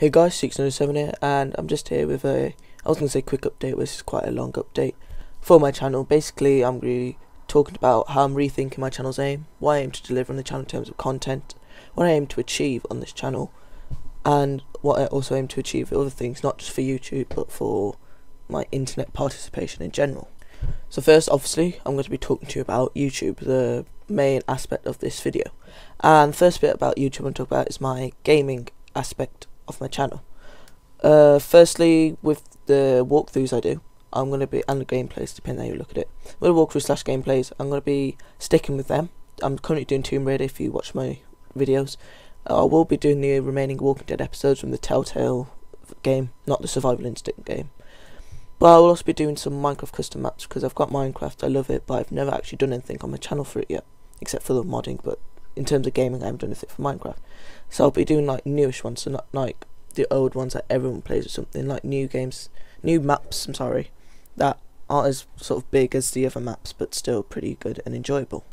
Hey guys, 607 here, and I'm just here with a, I was going to say quick update, which is quite a long update for my channel. Basically, I'm really talking about how I'm rethinking my channel's aim, what I aim to deliver on the channel in terms of content, what I aim to achieve on this channel, and what I also aim to achieve with other things, not just for YouTube, but for my internet participation in general. So first, obviously, I'm going to be talking to you about YouTube, the main aspect of this video. And first bit about YouTube I'm going to talk about is my gaming aspect of my channel. Uh, firstly, with the walkthroughs I do, I'm going to be, and the gameplays, depending how you look at it. With walkthrough slash gameplays, I'm going to be sticking with them. I'm currently doing Tomb Raider if you watch my videos. Uh, I will be doing the remaining Walking Dead episodes from the Telltale game, not the Survival Instinct game. But I will also be doing some Minecraft custom maps because I've got Minecraft, I love it, but I've never actually done anything on my channel for it yet, except for the modding, but in terms of gaming I haven't done anything for Minecraft. So I'll be doing like newish ones, so not like the old ones that everyone plays or something, like new games, new maps, I'm sorry, that aren't as sort of big as the other maps, but still pretty good and enjoyable.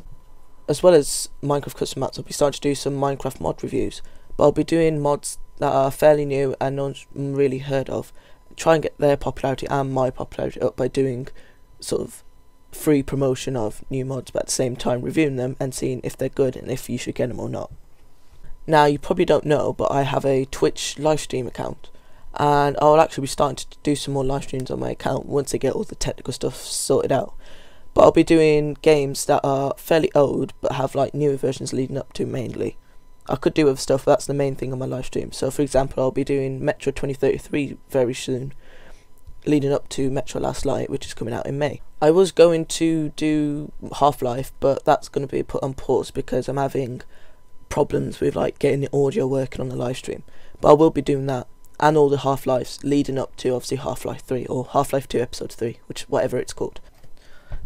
As well as Minecraft custom maps, I'll be starting to do some Minecraft mod reviews, but I'll be doing mods that are fairly new and no one's really heard of, try and get their popularity and my popularity up by doing sort of free promotion of new mods, but at the same time reviewing them and seeing if they're good and if you should get them or not. Now, you probably don't know, but I have a Twitch livestream account, and I'll actually be starting to do some more live streams on my account once I get all the technical stuff sorted out. But I'll be doing games that are fairly old but have like newer versions leading up to mainly. I could do other stuff, but that's the main thing on my live stream. So, for example, I'll be doing Metro 2033 very soon, leading up to Metro Last Light, which is coming out in May. I was going to do Half Life, but that's going to be put on pause because I'm having problems with like getting the audio working on the live stream. But I will be doing that and all the Half Lives leading up to obviously Half Life 3 or Half Life 2 Episode 3, which whatever it's called.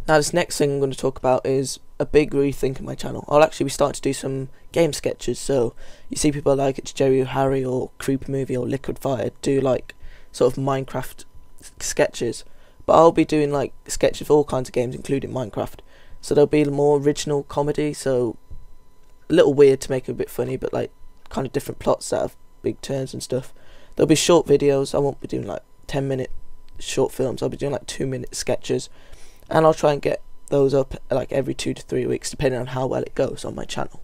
Now, this next thing I'm going to talk about is a big rethink of my channel. I'll actually be starting to do some game sketches. So you see people like it's Jerry Harry or Creepy Movie or Liquid Fire do like sort of Minecraft sketches, but I'll be doing like sketches of all kinds of games, including Minecraft. So there'll be more original comedy. So a little weird to make it a bit funny, but like kind of different plots that have big turns and stuff. There'll be short videos. I won't be doing like ten minute short films. I'll be doing like two minute sketches, and I'll try and get those up like every two to three weeks, depending on how well it goes on my channel.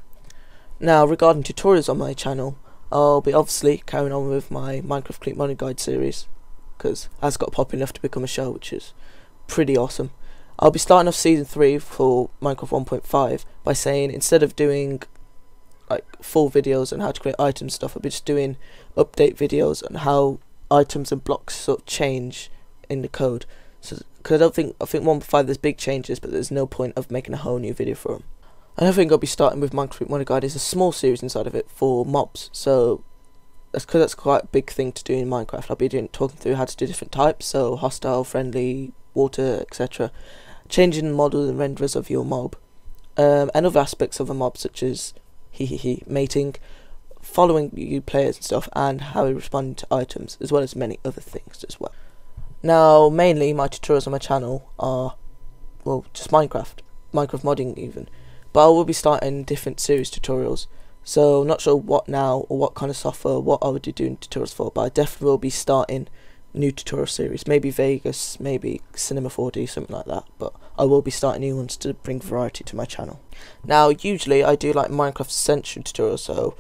Now, regarding tutorials on my channel, I'll be obviously carrying on with my Minecraft Complete Modding Guide series, because that's got popular enough to become a show, which is pretty awesome. I'll be starting off season 3 for Minecraft 1.5 by saying instead of doing like full videos on how to create items stuff, I'll be just doing update videos on how items and blocks sort of change in the code. So, because I don't think I think 1.5 there's big changes, but there's no point of making a whole new video for them. Another thing I'll be starting with Minecraft Modding Guide is a small series inside of it for mobs. So that's because that's quite a big thing to do in Minecraft. I'll be doing talking through how to do different types, so hostile, friendly, water, etc. Changing the models and renderers of your mob, um, and other aspects of a mob such as he mating, following you players and stuff, and how we respond to items, as well as many other things as well. Now, mainly my tutorials on my channel are, well, just Minecraft, Minecraft modding even, but I will be starting different series tutorials. So, not sure what now or what kind of software, what I would be doing tutorials for, but I definitely will be starting new tutorial series. Maybe Vegas, maybe Cinema 4D, something like that. But I will be starting new ones to bring variety to my channel. Now, usually I do like Minecraft Essential tutorials, so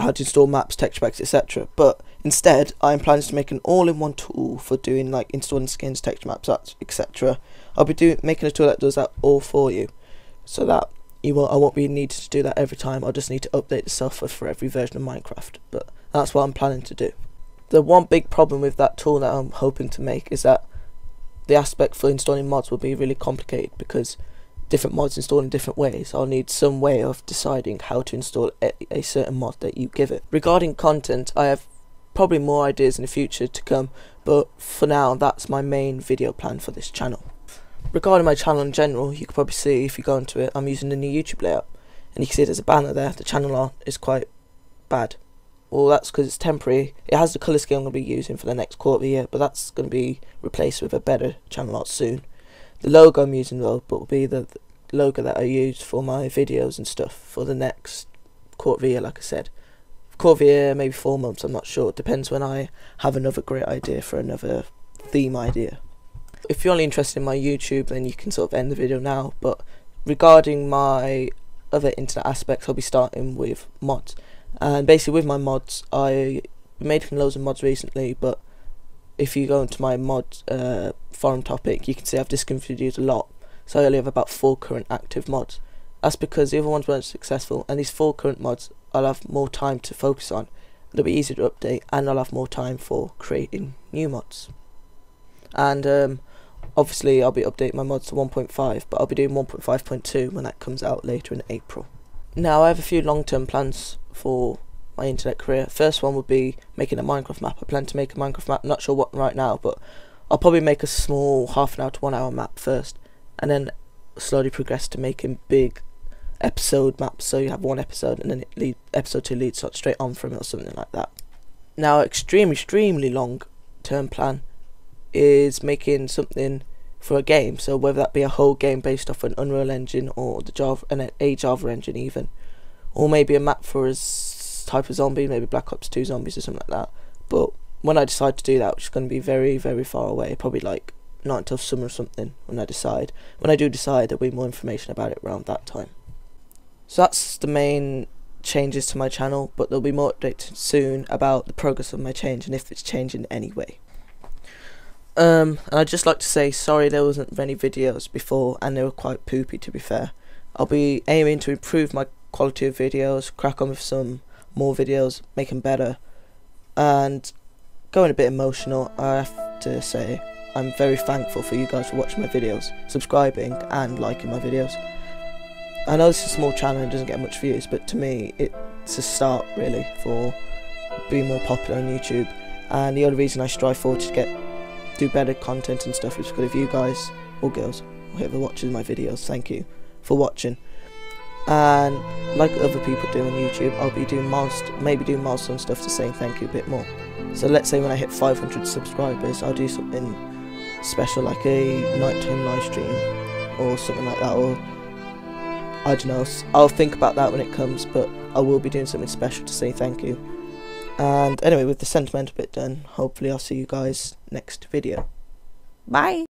how to install maps, texture packs, etc. But instead, I'm planning to make an all-in-one tool for doing like installing skins, texture maps, etc. I'll be doing making a tool that does that all for you, so that you will I won't be needed to do that every time. I'll just need to update the software for every version of Minecraft. But that's what I'm planning to do the one big problem with that tool that I'm hoping to make is that the aspect for installing mods will be really complicated because different mods install in different ways. I'll need some way of deciding how to install a, a, certain mod that you give it. Regarding content, I have probably more ideas in the future to come, but for now, that's my main video plan for this channel. Regarding my channel in general, you can probably see if you go into it, I'm using the new YouTube layout, and you can see there's a banner there. The channel art is quite bad well that's because it's temporary it has the colour scheme I'm going to be using for the next quarter the year but that's going to be replaced with a better channel art soon the logo I'm using though but will be the, logo that I use for my videos and stuff for the next quarter the year like I said Quarter year, maybe four months. I'm not sure. It Depends when I have another great idea for another theme idea. If you're only interested in my YouTube, then you can sort of end the video now. But regarding my other internet aspects, I'll be starting with mods. And basically, with my mods, I made loads of mods recently, but if you go into my mod uh, forum topic, you can see I've discontinued a lot. So I only have about four current active mods. That's because the other ones weren't successful, and these four current mods I'll have more time to focus on. They'll be easier to update, and I'll have more time for creating new mods. And um, obviously, I'll be updating my mods to 1.5, but I'll be doing 1.5.2 when that comes out later in April. Now, I have a few long-term plans for my internet career. First one would be making a Minecraft map. I plan to make a Minecraft map. not sure what right now, but I'll probably make a small half an hour to one hour map first, and then slowly progress to making big episode maps. So you have one episode, and then it lead, episode two leads straight on from it, or something like that. Now, extremely, extremely long term plan is making something for a game. So whether that be a whole game based off an Unreal Engine or the Java, an a Java engine even, or maybe a map for a type of zombie, maybe Black Ops 2 zombies or something like that. But when I decide to do that, which is going to be very, very far away, probably like not until summer or something when I decide. When I do decide, there'll be more information about it around that time. So that's the main changes to my channel, but there'll be more updates soon about the progress of my change and if it's changing in any way. Um, and I'd just like to say sorry there wasn't many videos before and they were quite poopy to be fair. I'll be aiming to improve my quality of videos, crack on with some more videos, make them better, and going a bit emotional, I have to say I'm very thankful for you guys for watching my videos, subscribing and liking my videos. I know this is a small channel and doesn't get much views, but to me it's a start really for being more popular on YouTube. And the only reason I strive for is to get do better content and stuff is because of you guys or girls, or whoever watches my videos. Thank you for watching and like other people do on YouTube, I'll be doing maybe doing milestone stuff to saying thank you a bit more. So let's say when I hit 500 subscribers, I'll do something special like a nighttime live stream or something like that, or I don't know. I'll think about that when it comes, but I will be doing something special to say thank you. And anyway, with the sentimental bit done, hopefully I'll see you guys next video. Bye!